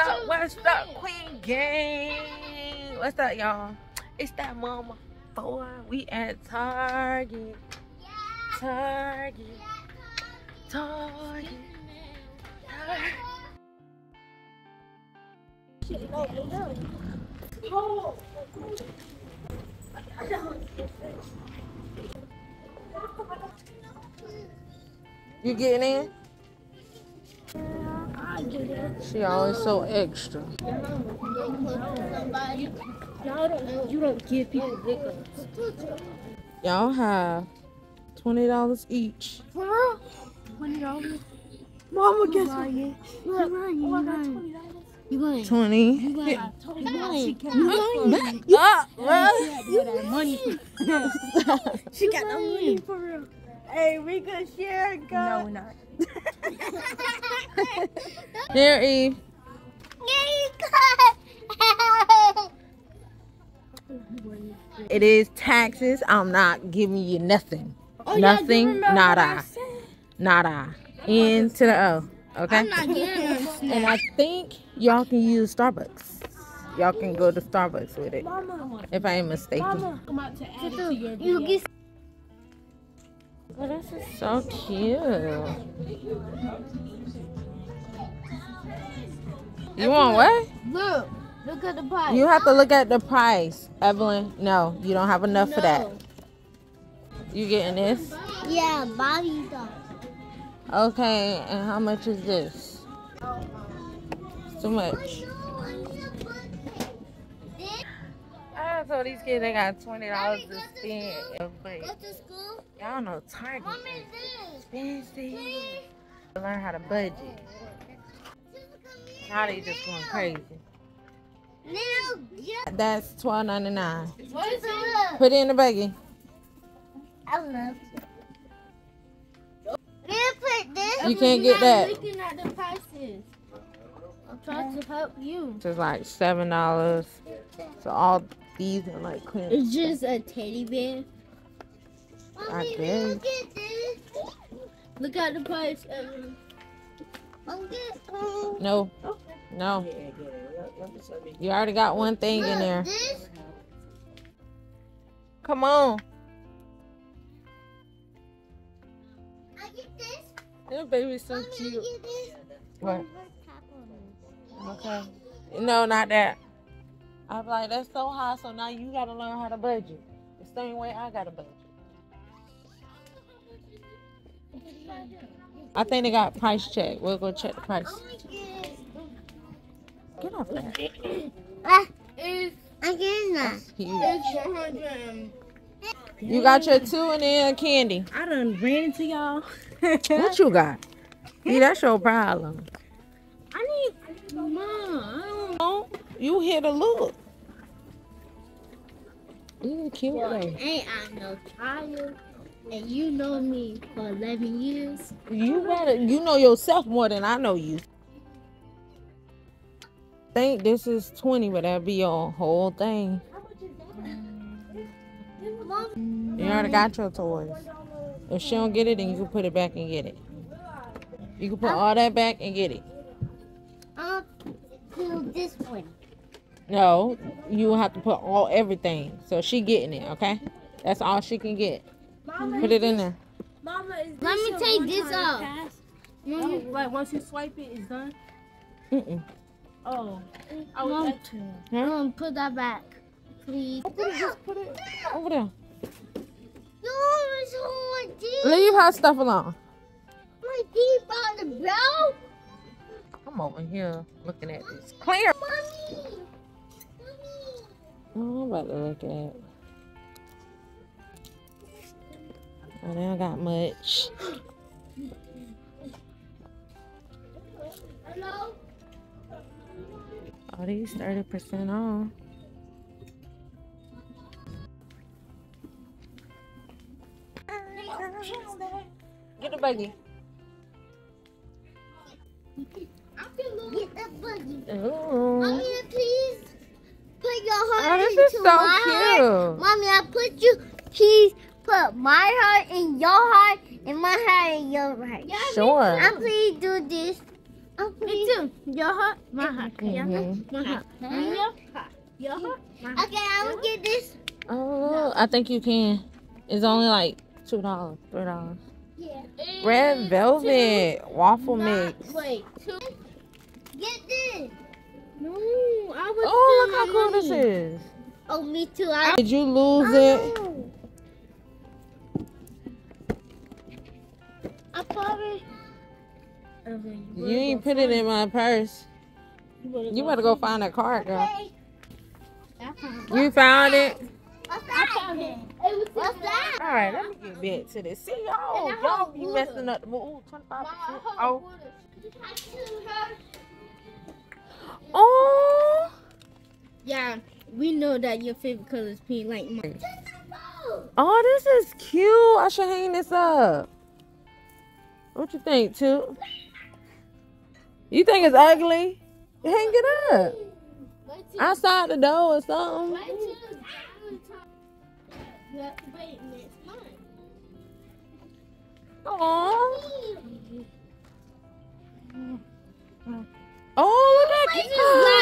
up? What's up, Queen Gang? What's up, y'all? It's that mama four. We at Target. Target. Target. You getting in? She always so extra. Y'all don't, you don't give people liquor. Y'all have twenty dollars each. For real? Twenty dollars. Mama, guess what? You lying. You lying. Oh, you lying. Twenty. You lying. You lying. You up, You got that money. she got the money for real. Hey, we could share, No, girl. we're not. There, Eve. It is taxes. I'm not giving you nothing. Oh, yeah, I do nothing. remember Not I I. said. Not I. N to the O. Okay. I'm not getting And. I think y'all can use Starbucks. Y'all can go to Starbucks with it, Mama, if I ain't mistaken. mama, Oh, this is so cute. You want what? look. Look at the pie. You have to look at the price, Evelyn. No, you don't have enough for that. You getting this? Yeah, Bobby does. Okay, and how much is this? Too much. Told these kids they got twenty dollars to spend, but Go to school. y'all know Target Mom is is expensive. Learn how to budget. Now they just going crazy. Little, yeah. That's twelve ninety nine. What is it? Put it in the buggy. I love you. You put this. You can't get that. looking at the prices. I'm trying to help you. It's like seven dollars. So all these are like clearance. It's just a teddy bear. Mommy, guess. look at this. Look at the price. Um, I'll No, no. You already got one thing in there. This. Come on. I get this. This baby's so Mommy, I cute. get this. What? Tap on it. Okay. No, not that. I'm like, that's so high, so now you gotta learn how to budget. The same way I gotta budget. I think they got price check. We'll go check the price. Get off that. Ah, it's, I get that. It's 100. You got your two and then candy. I done ran into y'all. What you got? See, that's your problem. I need, mom. I don't Oh, You here to look. You cute though. Ain't I no child? And you know me for 11 years. You better you know yourself more than I know you. Think this is 20, but that'd be your whole thing. You already got your toys. If she don't get it, then you can put it back and get it. You can put all that back and get it. I'll do this one. No, you have to put all everything. So she getting it, okay? That's all she can get. Put it in there. Mama, is Let me a take this one-time out. pass? Mm-hmm. Oh, like once you swipe it, it's done. Mm-mm. Oh, I was Mom. up to. Huh? Mom, put that back, please. Just put it over there. No, it's on my teeth. Leave her stuff alone. My teeth on the bell. I'm over here looking at this. Clear. Oh, I'm about to look at. Oh, they don't got much. Hello? All these 30% off. Get the buggy. Get that buggy. Ooh. Mommy, please put your Oh, this into is so my heart. cute. Mommy, I put you, please put my heart in your heart and my heart in your heart. Sure. And please do this. Me please. too. Your heart, my heart. Your heart, Mhm. my heart. And your heart. Your heart, my heart. Okay, I'm gonna get this. Oh, I think you can. It's only like two dollars, three dollars. Yeah. Red velvet waffle mix. Wait, two. Get this. No, I was Oh, look how cool this is. Oh, me too. I. Did you lose it? Oh. I probably. You ain't put it in my purse. You better go find that card, girl. Okay. You found it? What's that? What's that? All right, let me get back to this. See, y'all, y'all be messing up the mood. 25%. Oh, oh. We know that your favorite color is pink, like mine. Oh, this is cute. I should hang this up. What you think, too? You think it's ugly? Hang it up. Outside the door or something. Oh. Oh, look at that.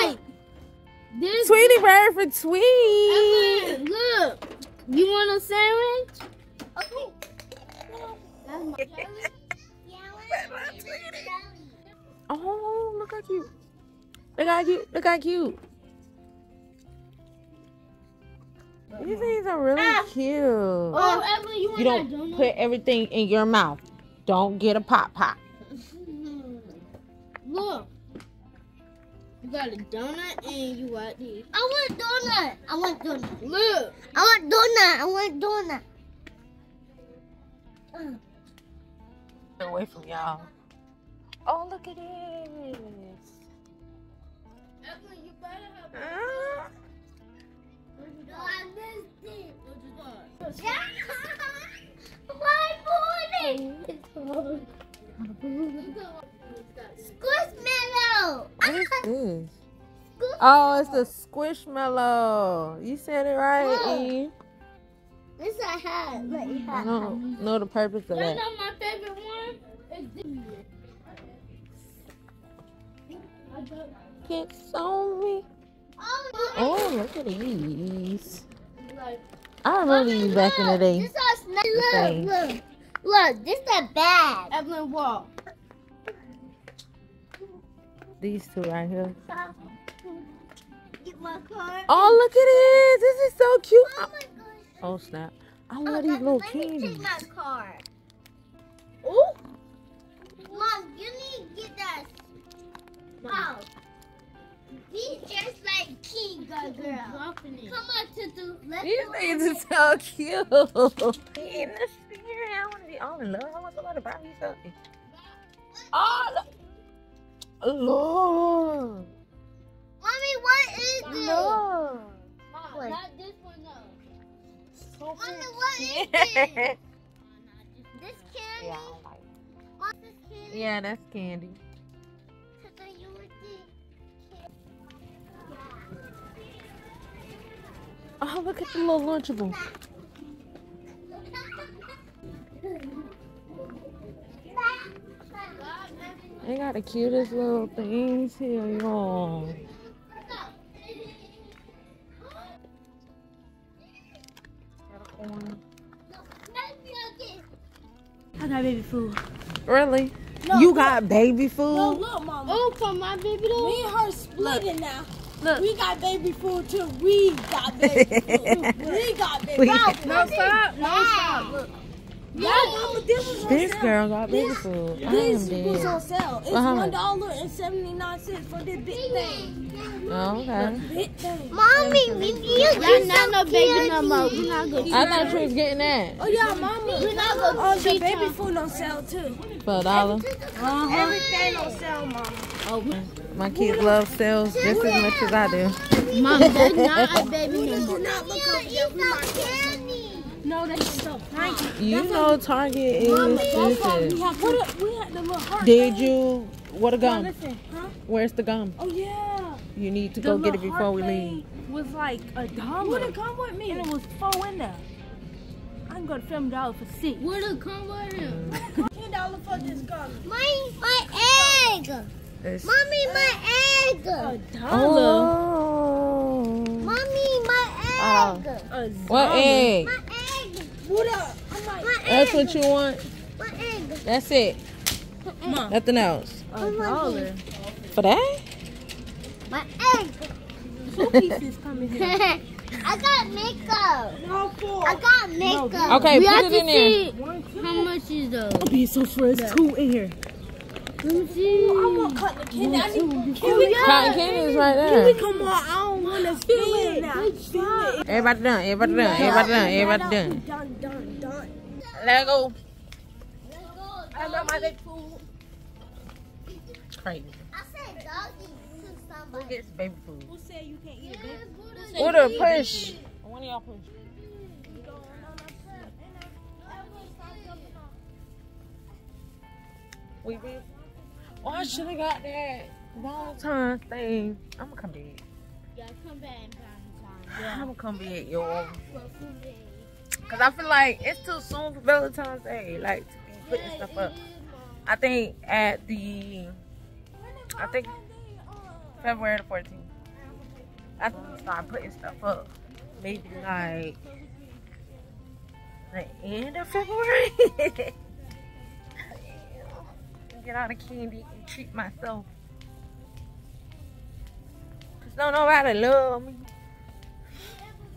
This. Sweetie bird for tweet. Look, you want a sandwich? Oh, look how cute. Look how cute. Look how cute. These uh-huh. things are really ah. cute. Oh, Evelyn, you want You don't donut? put everything in your mouth. Don't get a pop pop. Look. You got a donut and you got these. I want donut. I want donut. Look. I want donut. I want donut. Away from y'all. Oh, look at this. Evelyn, you better have. No, I missed it. what you got. Yeah. My booty. Squishmallow. What is this? Oh, it's the squishmallow. You said it right, Look. Eve. This I had. Let me I have. don't know the purpose of You that. know my favorite one? It's this. I got Kiss on me. Oh, Oh, look at these. I remember these back in the day. This is The look, look, look. This is a bag. Evelyn Wall. These two right here. Get my card. Oh, look at this. This is so cute. Oh my. Oh, snap. I Oh, love these let- little let me candies. take my card. Oh. Mom, you need to get that. Oh. He's just like King Girl. Dropping. Come on, Tutu. Let's These go. things are so cute. In the spirit, I want to be all in love. I want somebody to buy me something. Oh, look. Lord. Mommy, what is this? Lord. Mom, What? not this one though. Mommy, what is yeah, oh, this? This candy? I don't like it. Mom, this candy? Yeah, that's candy. Tutu, you would think. Oh, look at the little Lunchable. They got the cutest little things here, y'all. I got baby food. Really? No, you look. got baby food? No, look, mama. Oh, for my baby though. Me and her splitting now. Look. We got baby food too. We got baby food. we got baby food. No, stop. No, stop. Look. Yeah, this This sale. girl got baby food. I This am was on sale. It's For how one much? dollar and seventy nine cents for this big thing. Oh, okay. Big thing. Mommy, we need you Y'all not no baby no more. We're not gonna. I thought you was getting that Oh yeah, mama. We're not gonna. Oh, the baby food on sale too. for a dollar. Uh-huh. Everything on sale, mama. Oh, My kids love sales just as much as I do. mom, that's not a baby no more. Candy. No, that's so Frankie. You know Target is We expensive. what a, we had the little heart. Did thing. you? What a Now gum? Listen, huh? Where's the gum? Oh yeah. You need to The go get it before we leave. thing Was like a dollar. Would it come with me? And it was four in there. I'm gonna Film Dollar for six. Would it come with him? Ten dollars for this gum. My, my egg. It's- Mommy, my egg. A dollar. Oh. Mommy, my egg. Ah. A What egg? My egg. What up? I'm like, My That's what you want? My egg. That's it. Mom, Nothing else. a dollar. For that? My egg. Two pieces coming here. I got makeup. No, four. I got makeup. Okay, We put have it to in there. see One, two. How much is those? I'll be so fresh. Two in here. Let me see. I want cotton candy. I need Cotton candy is right there. we come on? I don't want to feel it now. Feel it. Everybody done. Everybody done. Everybody done. Everybody done. Done, done, done. Let go. I got my big food. Crazy. I said doggy Who gets baby food? Who said you can't eat it, baby? Order push. One of y'all push. We be. Oh, I should have got that Valentine's thing. I'm gonna come back. Yeah, come back in time. I'm gonna come back, yo. Cause I feel like it's too soon for Valentine's Day. Like to be putting stuff up. I think at the, I think February the 14th. I think we start putting stuff up. Maybe like the end of February. Get out the candy and treat myself. Cause don't nobody love me.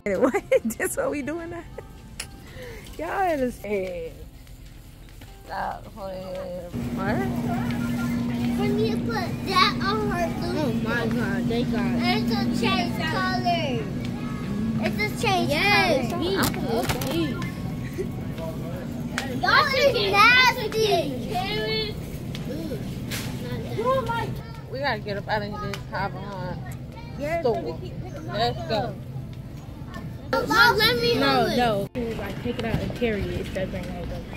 What? That's what we doing now? Y'all understand. Stop playing. What? Can you put that on her Oh my god, they got it. It's a change color. It's a change Yes, color. be okay. Y'all is nasty. We gotta get up out of here. This Havahan store. Let's go. Mom, let me No, hold it. no. Like take it out and carry it instead of bringing it over.